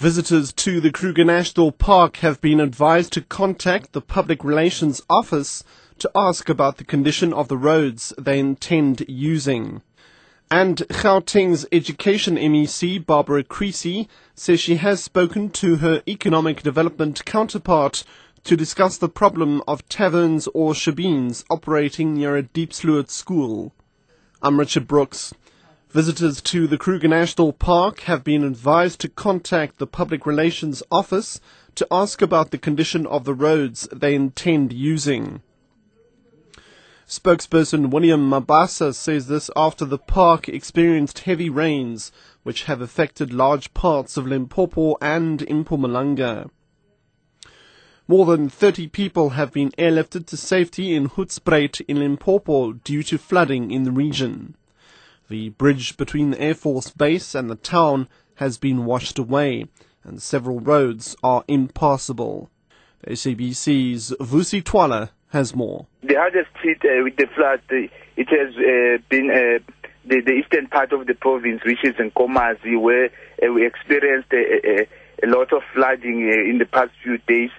Visitors to the Kruger National Park have been advised to contact the Public Relations Office to ask about the condition of the roads they intend using. And Gauteng's Education MEC, Barbara Creecy, says she has spoken to her economic development counterpart to discuss the problem of taverns or shebeens operating near a Diepsloot school. I'm Richard Brooks. Visitors to the Kruger National Park have been advised to contact the Public Relations Office to ask about the condition of the roads they intend using. Spokesperson William Mabasa says this after the park experienced heavy rains which have affected large parts of Limpopo and Mpumalanga. More than 30 people have been airlifted to safety in Hoedspruit in Limpopo due to flooding in the region. The bridge between the Air Force Base and the town has been washed away, and several roads are impassable. SABC's Vusi Twala has more. The hardest hit uh, with the flood, uh, it has uh, been uh, the, the, eastern part of the province, which is in Nkomazi, where uh, we experienced a, a, a, lot of flooding uh, in the past few days.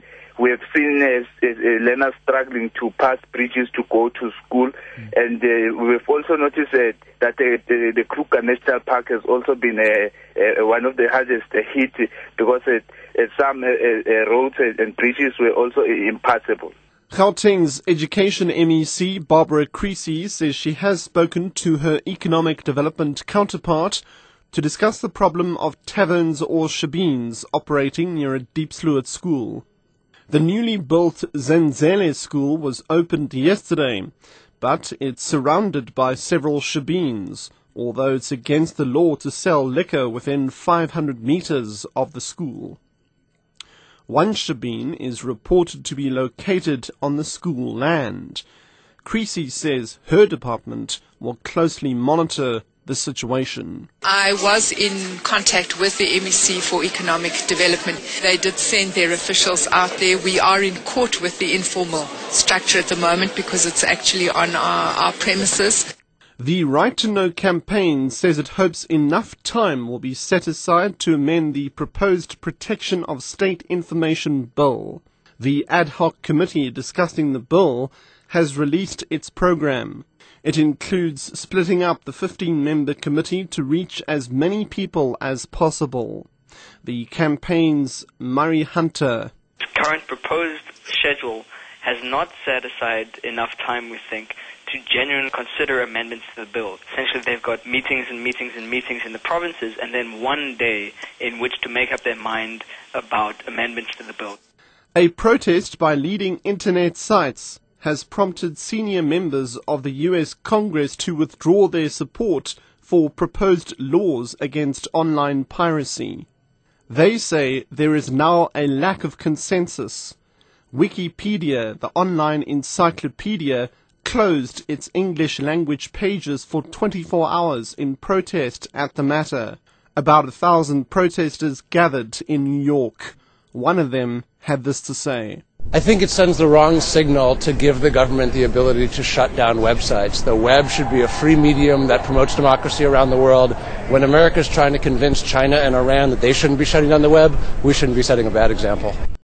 We have seen uh, uh, learners struggling to pass bridges to go to school, mm. and uh, we've also noticed uh, that uh, the, the Kruger National Park has also been uh, one of the hardest hit because some roads and bridges were also impassable. Gauteng's Education MEC Barbara Creecy says she has spoken to her economic development counterpart to discuss the problem of taverns or shebeens operating near a Diepsloot school. The newly built Zenzele school was opened yesterday, but it's surrounded by several shebeens, although it's against the law to sell liquor within 500 meters of the school. One shebeen is reported to be located on the school land. Creecy says her department will closely monitor the situation. I was in contact with the MEC for Economic Development. They did send their officials out there. We are in court with the informal structure at the moment because it's actually on our, our premises. The Right to Know campaign says it hopes enough time will be set aside to amend the proposed Protection of State Information Bill. The ad hoc committee discussing the bill has released its program. It includes splitting up the 15 member committee to reach as many people as possible. The campaign's Murray Hunter. The Current proposed schedule has not set aside enough time, we think, to genuinely consider amendments to the bill. Essentially, they've got meetings and meetings and meetings in the provinces, and then one day in which to make up their mind about amendments to the bill. A protest by leading internet sites has prompted senior members of the US Congress to withdraw their support for proposed laws against online piracy. They say there is now a lack of consensus. Wikipedia, the online encyclopedia, closed its English language pages for 24 hours in protest at the matter. About a thousand protesters gathered in New York. One of them had this to say. I think it sends the wrong signal to give the government the ability to shut down websites. The web should be a free medium that promotes democracy around the world. When America is trying to convince China and Iran that they shouldn't be shutting down the web, we shouldn't be setting a bad example.